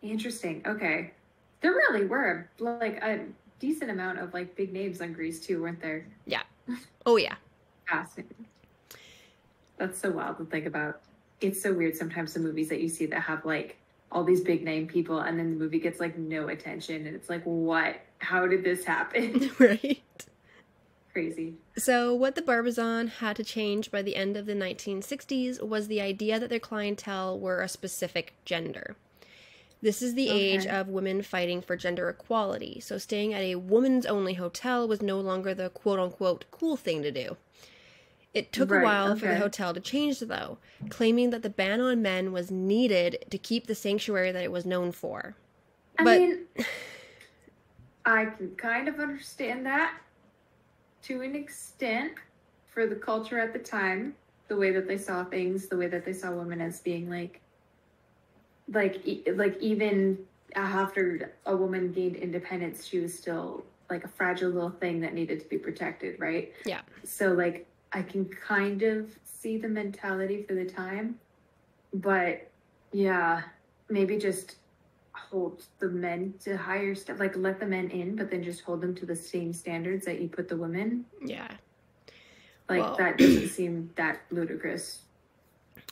Interesting. Okay. There really were like a decent amount of like big names on Grease 2, weren't there? Yeah. Oh yeah. Fascinating. That's so wild to think about. It's so weird sometimes the movies that you see that have like all these big name people and then the movie gets like no attention and it's like what? How did this happen? right. Crazy. So, what the Barbizon had to change by the end of the 1960s was the idea that their clientele were a specific gender. This is the age of women fighting for gender equality, so staying at a woman's only hotel was no longer the quote unquote cool thing to do. It took a Right, while for the hotel to change, though, claiming that the ban on men was needed to keep the sanctuary that it was known for. I But- mean, I can kind of understand that to an extent for the culture at the time, the way that they saw things, the way that they saw women as being like, like, e- like even after a woman gained independence, she was still like a fragile little thing that needed to be protected, right? Yeah. So like, I can kind of see the mentality for the time, but yeah, maybe just hold the men to higher stuff like let the men in but then just hold them to the same standards that you put the women Yeah. like Well- that doesn't seem that ludicrous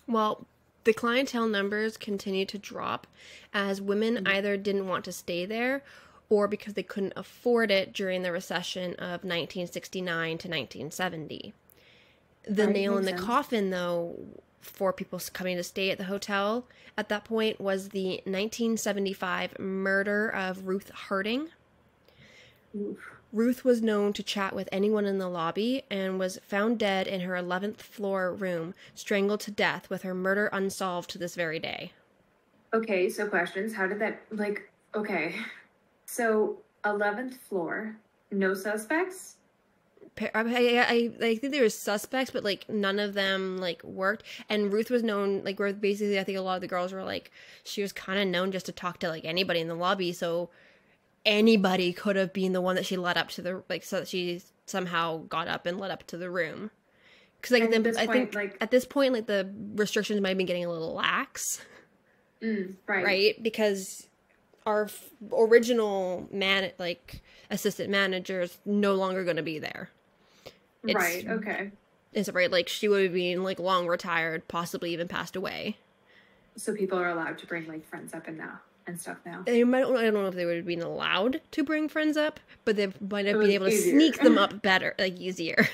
Well, the clientele numbers continued to drop as women Mhm. either didn't want to stay there or because they couldn't afford it during the recession of 1969 to 1970. The nail in the sense. coffin, though, for people coming to stay at the hotel at that point was the 1975 murder of Ruth Harding. Oof. Ruth was known to chat with anyone in the lobby and was found dead in her 11th floor room, strangled to death with her murder unsolved to this very day. okay so questions how did that like okay so 11th floor no suspects I, I, I, think there was suspects, but like none of them like worked. And Ruth was known like where basically I think a lot of the girls were like she was kind of known just to talk to like anybody in the lobby, so anybody could have been the one that she led up to the like so that she somehow got up and led up to the room. Because like this I point, think like- at this point like the restrictions might have been getting a little lax. mm, right right? Because our f- original man, like assistant manager, is no longer going to be there. It's- right okay Is it right? Like she would have been like long retired, possibly even passed away. so people are allowed to bring like friends up and now and stuff now They might, I don't know if they would have been allowed to bring friends up, but they might have been able to sneak them up better, like easier.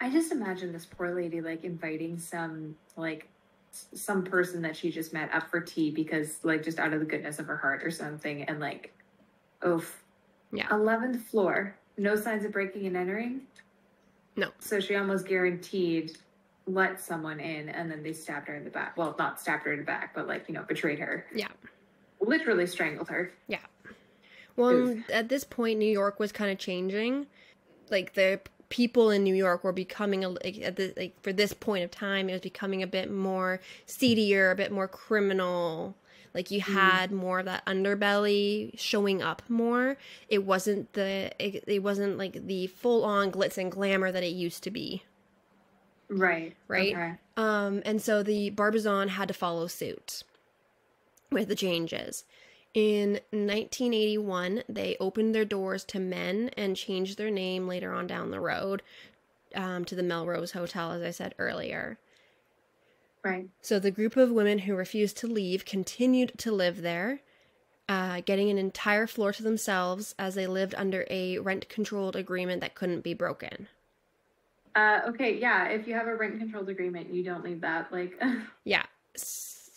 I just imagine this poor lady like inviting some like some person that she just met up for tea because like just out of the goodness of her heart or something and like oof. Yeah. 11th floor. No signs of breaking and entering. No. So she almost guaranteed let someone in and then they stabbed her in the back. Well, not stabbed her in the back, but like, you know, betrayed her. Yeah. Literally strangled her. Yeah. Well, Oof. at this point, New York was kind of changing. Like the people in New York were becoming a like at the like for this point of time, it was becoming a bit more seedier, a bit more criminal. Like you Mm. had more of that underbelly showing up more. It wasn't the it, it wasn't like the full on glitz and glamour that it used to be. Right. Right. Okay. Um, and so the Barbizon had to follow suit with the changes. In 1981, they opened their doors to men and changed their name later on down the road um, to the Melrose Hotel, as I said earlier. Right. So the group of women who refused to leave continued to live there, uh, getting an entire floor to themselves as they lived under a rent controlled agreement that couldn't be broken. Uh, okay. Yeah. If you have a rent controlled agreement, you don't leave that. Like, Yeah.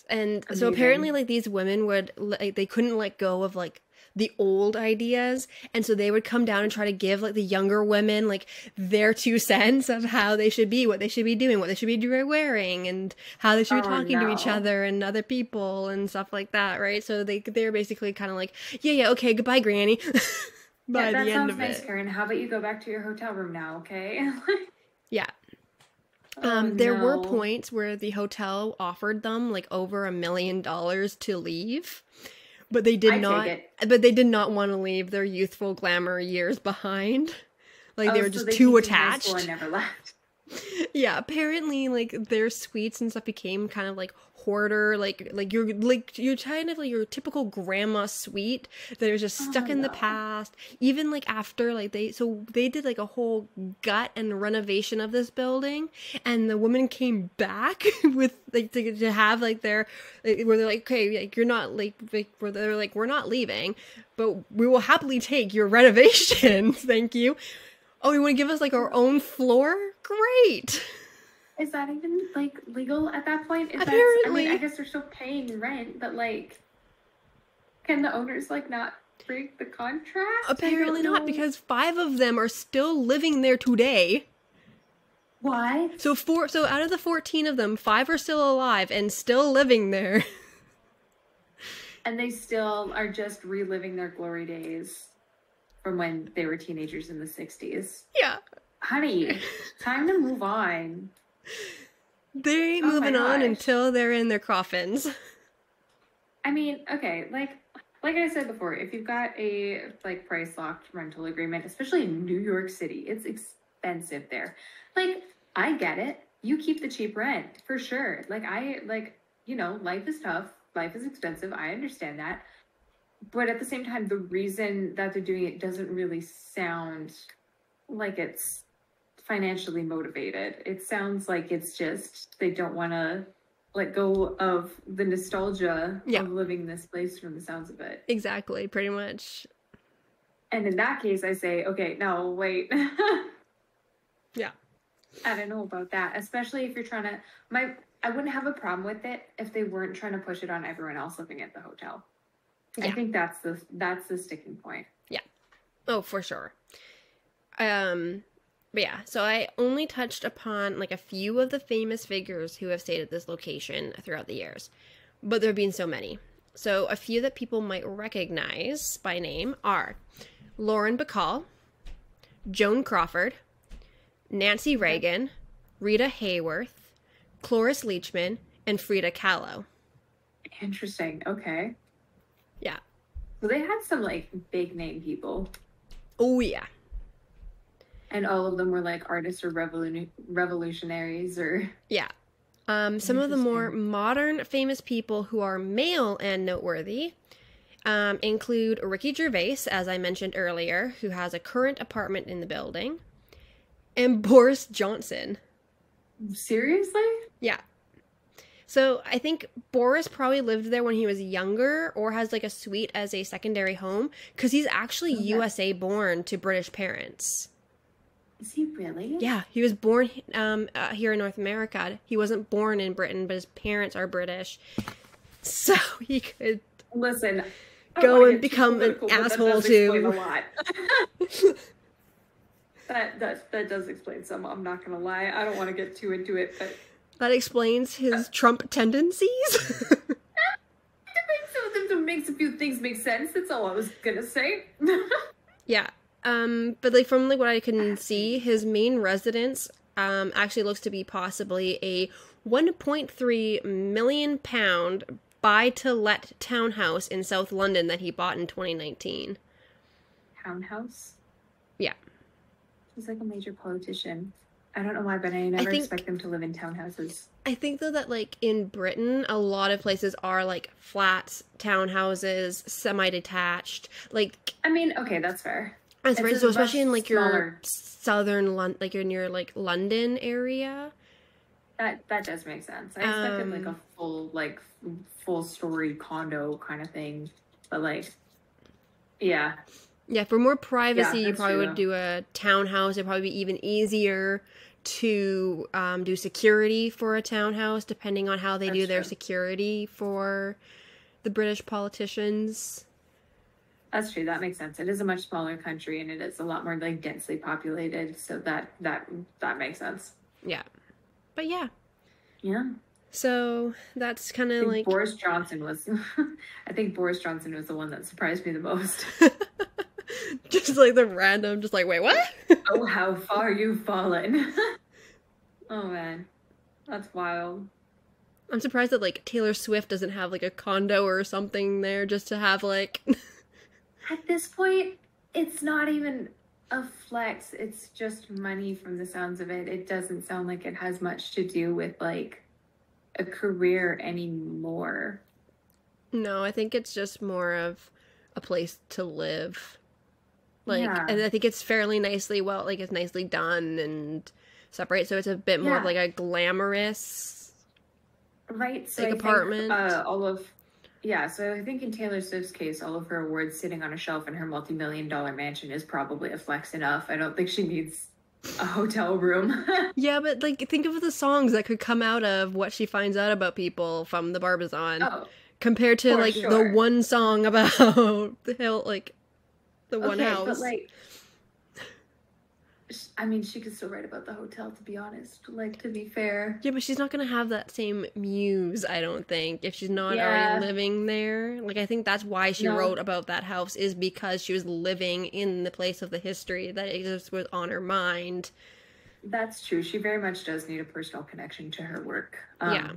And so apparently like these women would like they couldn't let go of like the old ideas. And so they would come down and try to give like the younger women like their two cents of how they should be what they should be doing what they should be wearing and how they should be Oh, talking to each other and other people and stuff like that right? So they they're basically kind of like yeah yeah okay goodbye granny. By yeah, that the end sounds of nice, it. Karen. How about you go back to your hotel room now, okay? yeah. Oh, Um, there were points where the hotel offered them like over a million dollars to leave, but they did I'd not. But they did not want to leave their youthful glamour years behind. Like they Oh, were so just they too continued high school attached. never left. Yeah, apparently, like their suites and stuff became kind of like hoarder, like like you're like you're kind of like your typical grandma suite that is just stuck Oh, in the uh-huh. past. Even like after like they so they did like a whole gut and renovation of this building, and the woman came back with like to, to have like their like, where they're like okay like you're not like, like where they're like we're not leaving, but we will happily take your renovations, thank you. Oh, you want to give us like our own floor? Great. Is that even like legal at that point? If Apparently. That's, I mean, I guess they're still paying rent, but like, can the owners like not break the contract? Apparently not, because five of them are still living there today. why? So four, so out of the fourteen of them, five are still alive and still living there. And they still are just reliving their glory days from when they were teenagers in the '60s. yeah, Honey, time to move on. They ain't Oh moving on until they're in their coffins. I mean, okay, like like I said before, if you've got a like price locked rental agreement, especially in New York City, it's expensive there. Like, I get it. You keep the cheap rent for sure. Like I like, you know, life is tough, life is expensive. I understand that. But at the same time, the reason that they're doing it doesn't really sound like it's financially motivated. It sounds like it's just they don't want to let go of the nostalgia Yeah. of living this place from the sounds of it. Exactly, pretty much. And in that case, I say, okay, no, wait. Yeah. I don't know about that, especially if you're trying to. My, I wouldn't have a problem with it if they weren't trying to push it on everyone else living at the hotel. I think that's the that's the sticking point. Yeah. Oh, for sure. Um, but yeah, so I only touched upon like a few of the famous figures who have stayed at this location throughout the years, but there have been so many. So a few that people might recognize by name are Lauren Bacall, Joan Crawford, Nancy Reagan, Rita Hayworth, Cloris Leachman, and Frida Kahlo. Interesting. Okay. Yeah. So they had some like big name people, Oh yeah. And all of them were like artists or revolu- revolutionaries or. Yeah. Um, some of the more modern famous people who are male and noteworthy um, include Ricky Gervais, as I mentioned earlier, who has a current apartment in the building, and Boris Johnson. Seriously? Yeah. So I think Boris probably lived there when he was younger or has like a suite as a secondary home because he's actually Okay. USA born to British parents. Is he really? Yeah, he was born um, uh, here in North America. He wasn't born in Britain, but his parents are British. So he could. Listen. Go and become an asshole does too. A lot. that that that does explain some. I'm not gonna lie. I don't want to get too into it, but That explains his Trump tendencies. some of them to makes a few things make sense. That's all I was gonna say. yeah. Um, but like from like what I can see, his main residence um actually looks to be possibly a 1.3 million pound buy to let townhouse in South London that he bought in 2019. Townhouse. Yeah. He's like a major politician. I don't know why, but I never think- expect them to live in townhouses. I think though that like in Britain, a lot of places are like flats, townhouses, semi-detached. Like, I mean, okay, that's fair. It's so a especially in like your smaller- southern London, like in your like London area. That that does make sense. I expected like a Um, full like full story condo kind of thing, but like, yeah, Yeah, for more privacy, you probably true, would do a townhouse. It'd probably be even easier to um, do security for a townhouse, depending on how they do That's their true. security for the British politicians. That's true. That makes sense. It is a much smaller country and it is a lot more like densely populated, so that that that makes sense. Yeah. But yeah. Yeah. So that's kind of like Boris Johnson was I think Boris Johnson was the one that surprised me the most. just like the random just like wait, what? oh how far you've fallen. oh man. That's wild. I'm surprised that like Taylor Swift doesn't have like a condo or something there just to have like At this point, it's not even a flex. It's just money from the sounds of it. It doesn't sound like it has much to do with like a career anymore. No, I think it's just more of a place to live. Like, Yeah. and I think it's fairly nicely well, like it's nicely done and separate? So it's a bit more of Yeah. like a glamorous. Right. So Like I think, apartment. uh, all of yeah, so I think in Taylor Swift's case, all of her awards sitting on a shelf in her multi-million dollar mansion is probably a flex enough. I don't think she needs a hotel room. Yeah, but like think of the songs that could come out of what she finds out about people from the Barbizon oh, compared to like sure. the one song about the hill, like the one okay, house. but like, I mean, she could still write about the hotel. To be honest, like to be fair, Yeah, but she's not gonna have that same muse, I don't think, if she's not Yeah. already living there. Like I think that's why she No. wrote about that house is because she was living in the place of the history that just was on her mind. that's true. She very much does need a personal connection to her work. Um, yeah.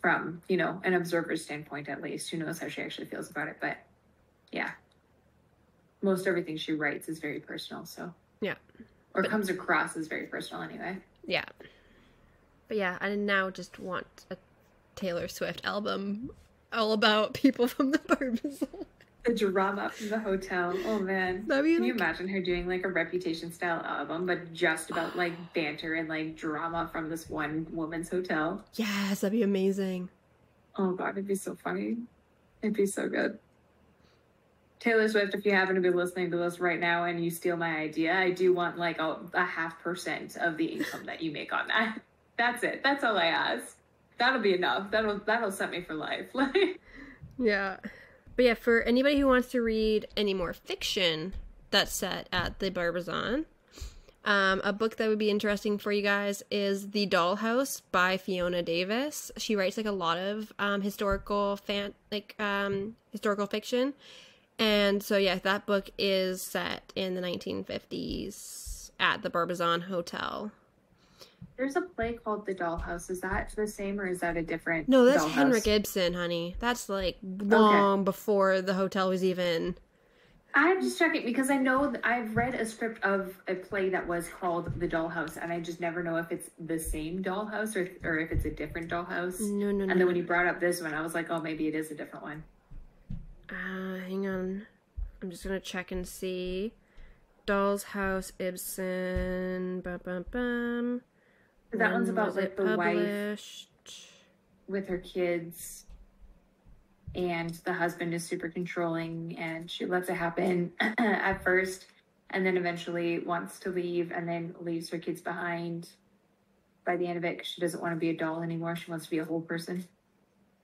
from you know an observer's standpoint at least who knows how she actually feels about it but yeah most everything she writes is very personal so Yeah. or But- comes across as very personal anyway Yeah. But yeah, I now just want a Taylor Swift album all about people from the Barbizon. the drama from the hotel oh man That'd be can you imagine her doing like a reputation style album but just about like banter and like drama from this one woman's hotel yes, that'd be amazing. oh god it'd be so funny it'd be so good Taylor Swift, if you happen to be listening to this right now and you steal my idea, I do want like a, a half percent of the income that you make on that. That's it. That's all I ask. That'll be enough. That'll that'll set me for life. Yeah. But yeah, for anybody who wants to read any more fiction that's set at the Barbizon, um, a book that would be interesting for you guys is The Dollhouse by Fiona Davis. She writes like a lot of um, historical fan like um, historical fiction. And so yeah, that book is set in the 1950s at the Barbizon Hotel. there's a play called The Dollhouse. Is that the same or is that a different? No, that's Dollhouse? Henrik Ibsen, honey. That's like long before the hotel was even I'm just checking because I know that I've read a script of a play that was called The Dollhouse, and I just never know if it's the same dollhouse or or if it's a different dollhouse. no no no. And then when you brought up this one, I was like, oh, maybe it is a different one. Uh, hang on. I'm just gonna check and see. Doll's House, Ibsen. Bum, bum, bum. That one's about like the wife with her kids and the husband is super controlling and she lets it happen at first and then eventually wants to leave and then leaves her kids behind by the end of it because she doesn't want to be a doll anymore she wants to be a whole person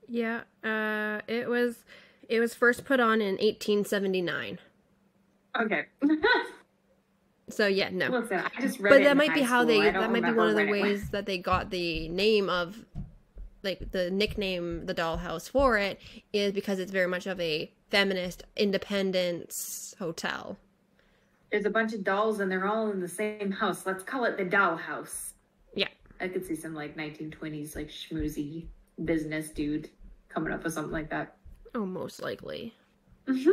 Yeah. Uh, it was. It was first put on in 1879. okay So yeah, no. listen i just read but that might be how school. they. That might be one of the when it went- ways that they got the name of, like the nickname, the dollhouse for it is because it's very much of a feminist independence hotel. there's a bunch of dolls and they're all in the same house let's call it the doll house Yeah. i could see some like 1920s like schmoozy business dude coming up with something like that Oh, most likely. hmm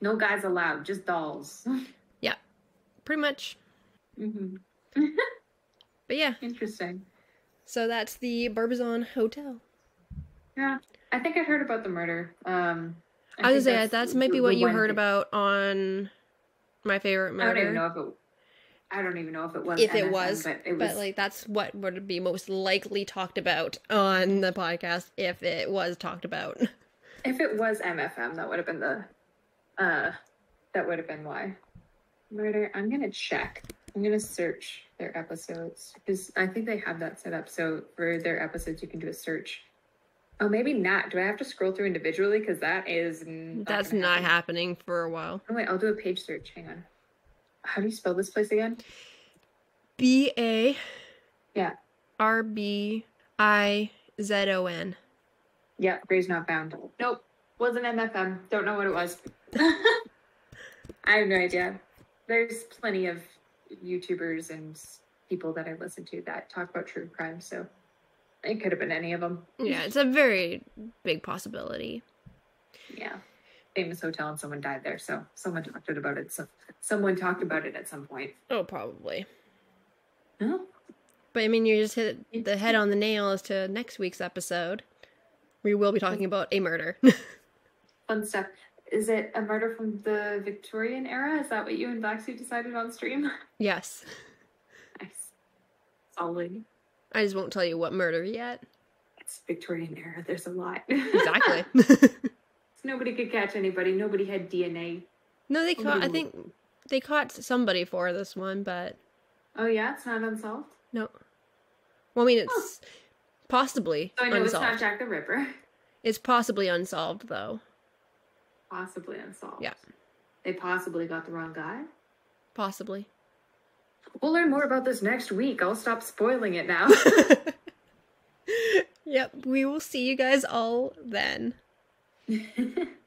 No guys allowed, just dolls. Yeah, pretty much. hmm But yeah, Interesting. so that's the Barbizon Hotel. Yeah, I think I heard about the murder. Um, I, was think gonna say that's the- maybe what you heard thing- about on my favorite I don't even murder. know if it. I don't even know if it was. If it MFM, was, but it was. But like that's what would be most likely talked about on the podcast if it was talked about. if it was MFM, that would have been the. Uh, that would have been why. Murder. I'm gonna check. I'm gonna search their episodes because I think they have that set up. So for their episodes, you can do a search. Oh, maybe not. Do I have to scroll through individually? Because that is. Not That's not happen. happening for a while. Oh, wait, I'll do a page search. Hang on. How do you spell this place again? B A Yeah. R B I Z O N. Yeah, Gray's not found. Nope. Wasn't MFM. Don't know what it was. I have no idea. There's plenty of YouTubers and people that I listen to that talk about true crime, so it could have been any of them. Yeah, it's a very big possibility. Yeah. Famous hotel and someone died there, so someone talked about it. So someone talked about it at some point. Oh, probably. No. But I mean, you just hit the head on the nail as to next week's episode. We will be talking about a murder. Fun stuff. Is it a murder from the Victorian era? Is that what you and Blacksuit decided on stream? yes. nice. Solid. I just won't tell you what murder yet. It's Victorian era. There's a lot. Exactly. Nobody could catch anybody. Nobody had DNA. no, they caught. I think they caught somebody for this one, but Oh yeah, it's not unsolved. no. Well, I mean, it's possibly So I know it's not unsolved. Jack the Ripper. It's possibly unsolved, though. Possibly unsolved. Yeah. They possibly got the wrong guy. Possibly. We'll learn more about this next week. I'll stop spoiling it now. yep. We will see you guys all then.